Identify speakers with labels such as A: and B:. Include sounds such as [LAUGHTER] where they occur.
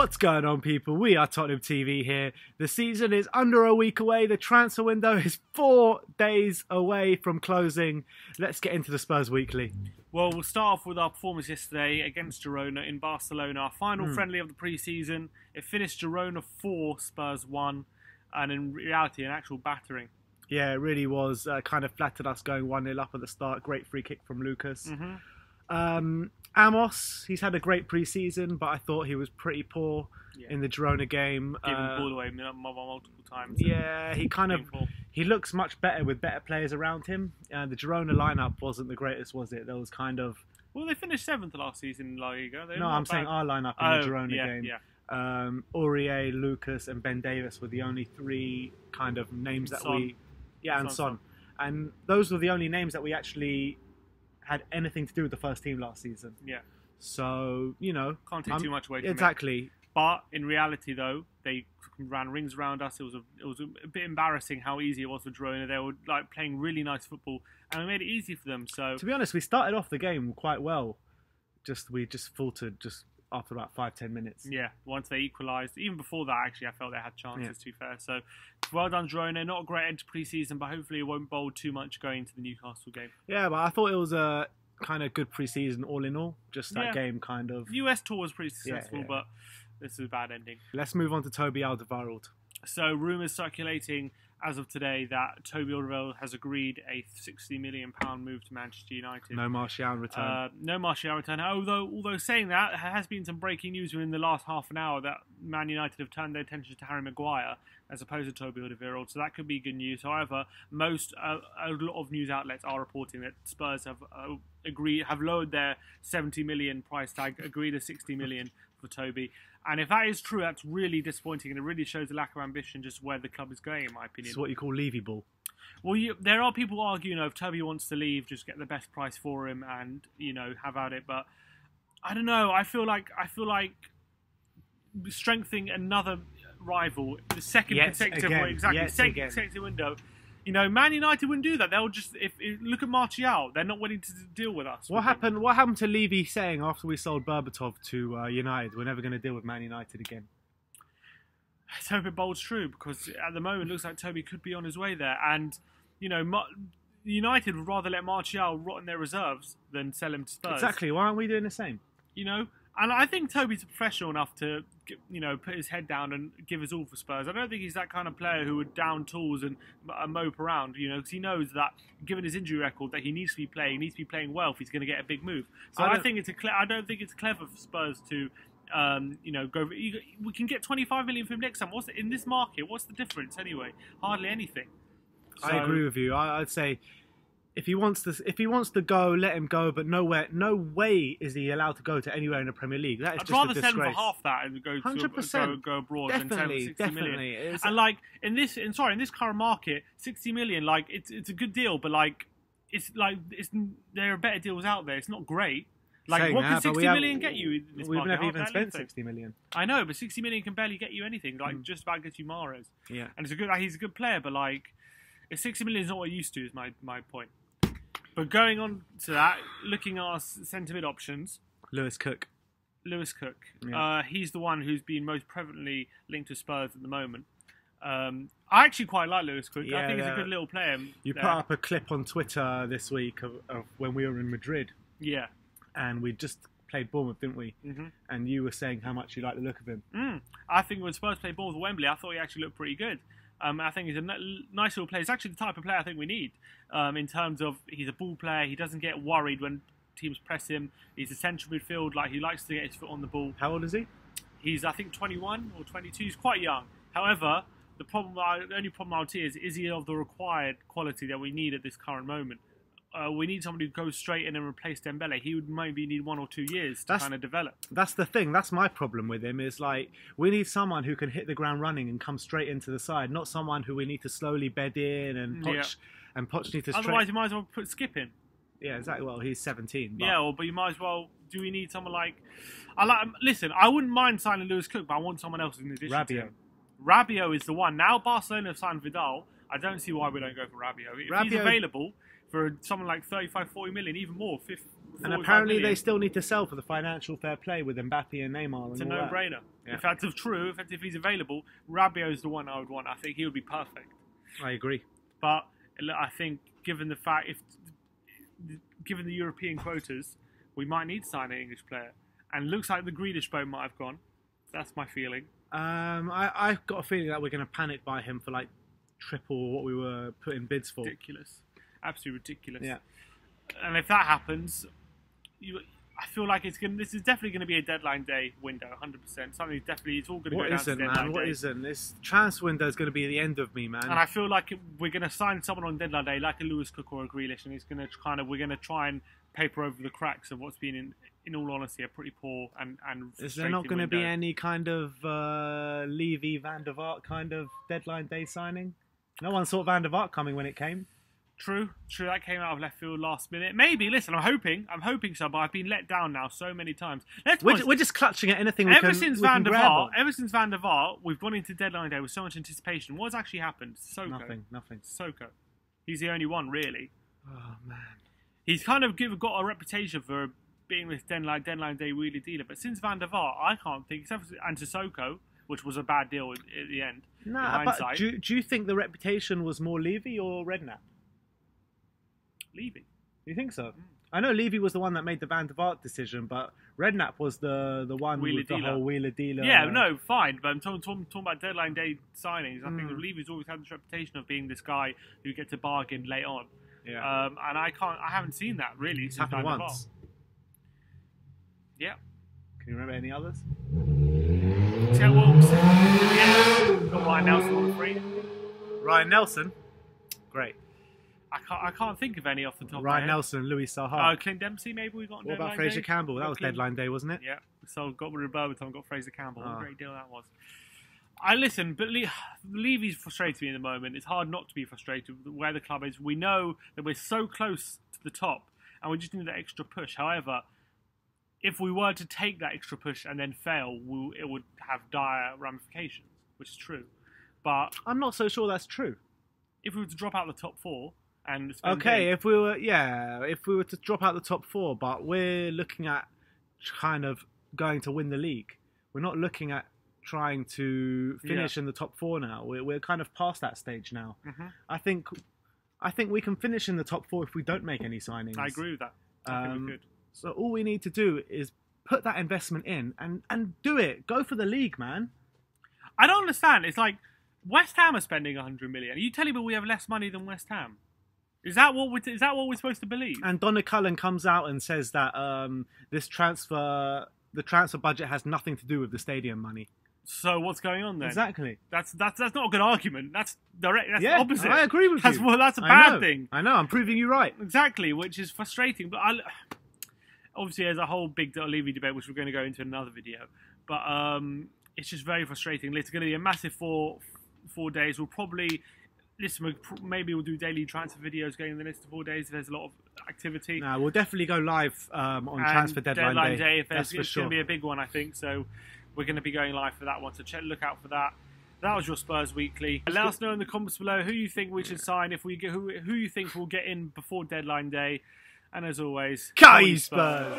A: What's going on, people? We are Tottenham TV here. The season is under a week away. The transfer window is four days away from closing. Let's get into the Spurs Weekly.
B: Well, we'll start off with our performance yesterday against Girona in Barcelona, our final
A: Hmm.
B: friendly of the pre-season. It finished Girona 4, Spurs 1, and in reality, an actual battering.
A: Yeah, it really was. Uh, kind of flattered us going 1 0 up at the start. Great free kick from Lucas.
B: Mm-hmm.
A: Um, Amos, he's had a great pre season, but I thought he was pretty poor
B: Yeah.
A: in the Girona game.
B: Giving
A: Uh,
B: the ball away mul- mul- multiple times.
A: yeah, he kind of
B: Painful.
A: he looks much better with better players around him. Uh, the Girona lineup wasn't the greatest, was it? There was kind of
B: Well, they finished seventh last season in La Liga. They're
A: no. I'm saying
B: bad.
A: our lineup in
B: oh,
A: the Girona
B: yeah,
A: game.
B: Yeah,
A: Um, Aurier, Lucas, and Ben Davies were the only three kind of names that
B: Son.
A: we yeah, and
B: Son,
A: Son, and those were the only names that we actually had anything to do with the first team last season.
B: yeah.
A: So you know,
B: Can't take
A: I'm-
B: too much away from it.
A: exactly.
B: But in reality, though, they ran rings around us. It was a, it was a bit embarrassing how easy it was for Girona. They were like playing really nice football, and we made it easy for them. So
A: To be honest, we started off the game quite well. Just we just faltered just after about five ten minutes.
B: Yeah, once they equalised. Even before that, actually, I felt they had chances, to be fair. So, well done, Girona. Not a great end to pre-season, but hopefully it won't bowl too much going into the Newcastle game.
A: Yeah, but I thought it was a kind of good preseason all in all. Just that
B: Yeah.
A: game kind of.
B: US tour was pretty successful,
A: yeah.
B: but this is a bad ending.
A: Let's move on to Toby Alderweireld.
B: So, rumours circulating as of today that Toby Alderweireld has agreed a 60 million pound move to Manchester United.
A: No Martial return.
B: Uh, no Martial return. Although, although saying that, there has been some breaking news within the last half an hour that Man United have turned their attention to Harry Maguire as opposed to Toby Alderweireld. So that could be good news. However, most uh, a lot of news outlets are reporting that Spurs have uh, agreed have lowered their 70 million price tag, agreed a 60 million for Toby. And if that is true, that's really disappointing, and it really shows a lack of ambition, just where the club is going, in my opinion.
A: It's what you call Levy ball.
B: Well, you, there are people arguing, you know, if Toby wants to leave, just get the best price for him and you know have at it. But I don't know. I feel like I feel like strengthening another rival, the second
A: Yet
B: consecutive
A: again,
B: exactly
A: yet
B: second
A: again.
B: consecutive window. You know, Man United wouldn't do that. They'll just if, if look at Martial, they're not willing to deal with us.
A: What
B: with
A: happened? What happened to Levy saying after we sold Berbatov to uh, United? We're never going to deal with Man United again. [SIGHS]
B: Let's hope it bolds true because at the moment it looks like Toby could be on his way there. And, you know, Mar- United would rather let Martial rot in their reserves than sell him to Spurs.
A: Exactly. Why aren't we doing the same?
B: You know? And I think Toby's professional enough to, you know, put his head down and give his all for Spurs. I don't think he's that kind of player who would down tools and uh, mope around, you know, because he knows that, given his injury record, that he needs to be playing, he needs to be playing well if he's going to get a big move. So
A: I
B: I,
A: don't-
B: think it's a cle- I don't think it's clever for Spurs to um, you know, go. You, we can get 25 million from next time. What's the, in this market? What's the difference anyway? Hardly anything.
A: I agree with you. I, I'd say if he wants to, if he wants to go, let him go. But nowhere, no way is he allowed to go to anywhere in the Premier League. That is
B: I'd
A: just
B: rather
A: a
B: send him for half that and go to
A: 100%.
B: go, go abroad than send him
A: Definitely,
B: 60 million.
A: definitely. It's-
B: And like in this, in sorry, in this current market, 60 million, like it's it's a good deal, but like it's like it's there are better deals out there. It's not great. Like what
A: that,
B: can
A: but
B: 60
A: have-
B: million get you in this
A: We've
B: market?
A: never even spent
B: anything.
A: sixty million.
B: I know, but 60 million can barely get you anything. Like
A: Mm.
B: just about gets you Mahrez.
A: Yeah.
B: and it's a good. He's a good player, but like, if sixty million is not what it used to. Is my my point. But going on to that, looking at our centre mid options,
A: Lewis Cook.
B: Lewis Cook.
A: Yeah.
B: Uh, he's the one who's been most prevalently linked to Spurs at the moment. Um, I actually quite like Lewis Cook. I think he's a good little player.
A: You
B: there.
A: put up a clip on Twitter this week of, of when we were in Madrid,
B: Yeah.
A: and we just played Bournemouth, didn't we?
B: hmm
A: And you were saying how much you like the look of him.
B: Mm. I think when Spurs played with Wembley, I thought he actually looked pretty good. Um, I think he's a n- nice little player. He's actually the type of player I think we need um, in terms of he's a ball player. He doesn't get worried when teams press him. He's a central midfield. Like he likes to get his foot on the ball.
A: How old is he?
B: He's I think 21 or 22. He's quite young. However, the problem, the only problem I would see is is he of the required quality that we need at this current moment. Uh, we need somebody who goes straight in and replace Dembele. He would maybe need one or two years to
A: That's-
B: kind of develop.
A: That's the thing. That's my problem with him. Is like we need someone who can hit the ground running and come straight into the side, not someone who we need to slowly bed in and
B: Yeah.
A: And Poch need to.
B: Otherwise, you might as well put Skipp in.
A: yeah, exactly. Well, he's 17. But
B: Yeah, or, but you might as well. Do we need someone like? I like. Listen, I wouldn't mind signing Lewis Cook, but I want someone else in addition. To
A: Rabiot.
B: him. Rabiot is the one. Now Barcelona have signed Vidal. I don't see why we don't go for Rabiot. If he's available for someone like 35, 40 million, even more, 50,
A: And apparently
B: million.
A: they still need to sell for the financial fair play with Mbappe and Neymar and
B: It's a
A: all that.
B: no-brainer.
A: Yeah.
B: If that's true, if, if he's available, Rabiot's the one I would want. I think he would be perfect.
A: I agree.
B: But I think, given the fact, if given the European quotas, we might need to sign an English player. And it looks like the Grealish boat might have gone. That's my feeling.
A: Um, I, I've got a feeling that we're going to panic buy him for like triple what we were putting bids for.
B: Ridiculous, absolutely ridiculous.
A: Yeah.
B: And if that happens, you, I feel like it's going. This is definitely going to be a deadline day window, hundred percent. Something's definitely. It's all going to
A: What
B: go down
A: isn't,
B: to deadline
A: man? What
B: day.
A: isn't? This transfer window is going to be the end of me, man.
B: And I feel like we're going to sign someone on deadline day, like a Lewis Cook or a Grealish, and it's going to kind of we're going to try and paper over the cracks of what's been, in, in all honesty, a pretty poor and and.
A: Is there not going to be any kind of uh, Levy Van der Vaart kind of deadline day signing? No one saw Van der Vaart coming when it came.
B: True, true. That came out of left field last minute. Maybe. Listen, I'm hoping. I'm hoping so, but I've been let down now so many times. Let's
A: We're,
B: honest,
A: we're just clutching at anything we
B: ever
A: can,
B: since Van der Vaart, ever since Van der Vaart, we've gone into deadline day with so much anticipation. What's actually happened? Soko.
A: Nothing, nothing.
B: Soko. He's the only one, really.
A: Oh man.
B: He's kind of give, got a reputation for being this deadline, deadline day wheelie dealer, but since Van der Vaart, I can't think, except for, and Sissoko, which was a bad deal at, the end.
A: Nah, but do, do you think the reputation was more Levy or Redknapp?
B: Levy.
A: Do you think so? I know Levy was the one that made the Van der Vaart decision, but Redknapp was the the one
B: Wheeler
A: with the
B: dealer.
A: whole wheeler dealer.
B: Yeah, no, fine. But I'm talking, talking, talking about deadline day signings. I think
A: Mm.
B: that Levy's always had this reputation of being this guy who gets a bargain late on.
A: Yeah.
B: Um, and I can't, I haven't seen that really
A: it's happened once.
B: Yeah.
A: Can you remember any others?
B: Yeah, well, yeah. Got Ryan Nelsen on free.
A: Ryan Nelsen. Great.
B: I can't, I can't think of any off the top. of my
A: Ryan. Nelsen, Louis
B: Uh,
A: Saha.
B: Clint Dempsey, maybe we got.
A: what about Fraizer
B: day?
A: Campbell? That was
B: Clint-
A: deadline day, wasn't it?
B: Yeah, so got rid of Berbatov, got Fraizer Campbell. What
A: Ah.
B: a great deal that was. I listen, but Le- Levy's frustrating me in the moment. It's hard not to be frustrated with where the club is. We know that we're so close to the top, and we just need that extra push. However, if we were to take that extra push and then fail, we, it would have dire ramifications, which is true. But
A: I'm not so sure that's true.
B: if we were to drop out the top four and
A: Okay, if we were, yeah, if we were to drop out the top four, but we're looking at kind of going to win the league. We're not looking at trying to finish in the top four now. We're, we're kind of past that stage now.
B: Mhm.
A: I think, I think we can finish in the top four if we don't make any signings.
B: I agree with that.
A: Um. So all we need to do is put that investment in and and do it. Go for the league, man.
B: I don't understand. It's like West Ham are spending 100 million. Are you telling me we have less money than West Ham? Is that what we're, is that what we're supposed to believe?
A: And Donna Cullen comes out and says that um, this transfer, the transfer budget has nothing to do with the stadium money.
B: So what's going on then?
A: Exactly.
B: That's that's that's not a good argument. That's direct. That's
A: yeah,
B: the opposite.
A: I agree with
B: That's
A: you.
B: well, that's a bad
A: know.
B: thing.
A: I know. I'm proving you right.
B: Exactly, which is frustrating. But I, obviously, there's a whole big Levy debate, which we're going to go into in another video. But um, it's just very frustrating. It's going to be a massive four four days. We'll probably listen. Maybe we'll do daily transfer videos going in the next four days. If there's a lot of activity.
A: No, we'll definitely go live um, on
B: And
A: transfer deadline,
B: day. if
A: That's for
B: it's
A: sure.
B: going to be a big one, I think. So we're going to be going live for that one. So check, look out for that. That was your Spurs weekly. Let us know in the comments below who you think we should sign. If we get who who you think will get in before deadline day. And as always,
A: Kai
B: on,
A: Spurs.